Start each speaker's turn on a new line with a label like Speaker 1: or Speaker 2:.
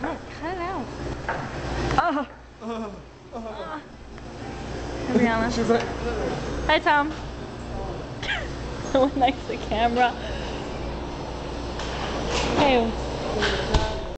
Speaker 1: Come cut it out. Uh-huh. Oh. oh. be Brianna.
Speaker 2: She's like,
Speaker 1: Hi, Tom. Someone likes the camera. Hey.